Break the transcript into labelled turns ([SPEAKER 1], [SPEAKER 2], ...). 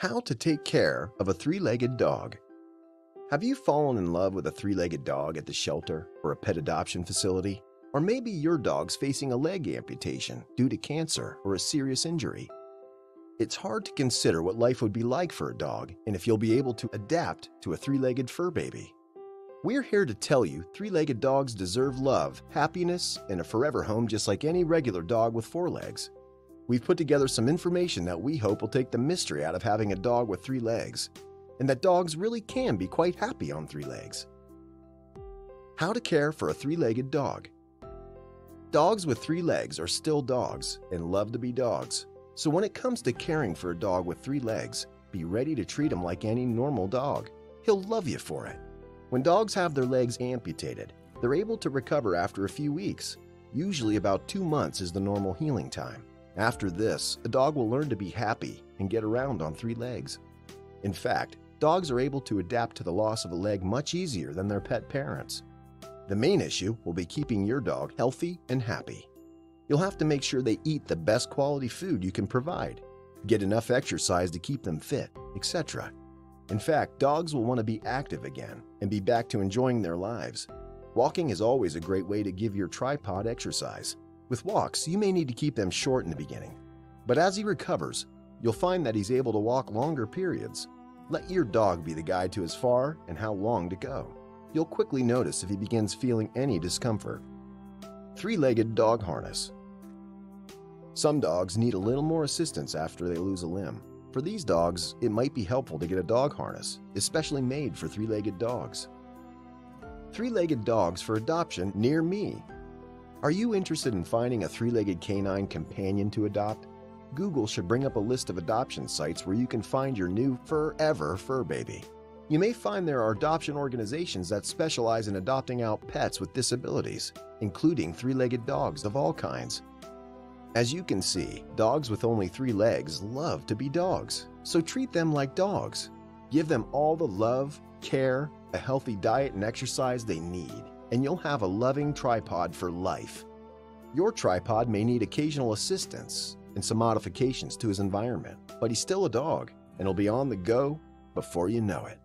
[SPEAKER 1] How to take care of a three-legged dog. Have you fallen in love with a three-legged dog at the shelter or a pet adoption facility? Or maybe your dog's facing a leg amputation due to cancer or a serious injury. It's hard to consider what life would be like for a dog and if you'll be able to adapt to a three-legged fur baby. We're here to tell you three-legged dogs deserve love, happiness, and a forever home just like any regular dog with four legs. We've put together some information that we hope will take the mystery out of having a dog with three legs, and that dogs really can be quite happy on three legs. How to care for a three-legged dog. Dogs with three legs are still dogs and love to be dogs. So when it comes to caring for a dog with three legs, be ready to treat him like any normal dog. He'll love you for it. When dogs have their legs amputated, they're able to recover after a few weeks. Usually about two months is the normal healing time. After this, a dog will learn to be happy and get around on three legs. In fact, dogs are able to adapt to the loss of a leg much easier than their pet parents. The main issue will be keeping your dog healthy and happy. You'll have to make sure they eat the best quality food you can provide, get enough exercise to keep them fit, etc. In fact, dogs will want to be active again and be back to enjoying their lives. Walking is always a great way to give your tripod exercise. With walks, you may need to keep them short in the beginning, but as he recovers, you'll find that he's able to walk longer periods. Let your dog be the guide to his far and how long to go. You'll quickly notice if he begins feeling any discomfort. Three-legged dog harness. Some dogs need a little more assistance after they lose a limb. For these dogs, it might be helpful to get a dog harness, especially made for three-legged dogs. Three-legged dogs for adoption near me are you interested in finding a three-legged canine companion to adopt? Google should bring up a list of adoption sites where you can find your new forever fur baby. You may find there are adoption organizations that specialize in adopting out pets with disabilities, including three-legged dogs of all kinds. As you can see, dogs with only three legs love to be dogs, so treat them like dogs. Give them all the love, care, a healthy diet and exercise they need and you'll have a loving tripod for life. Your tripod may need occasional assistance and some modifications to his environment, but he's still a dog and he'll be on the go before you know it.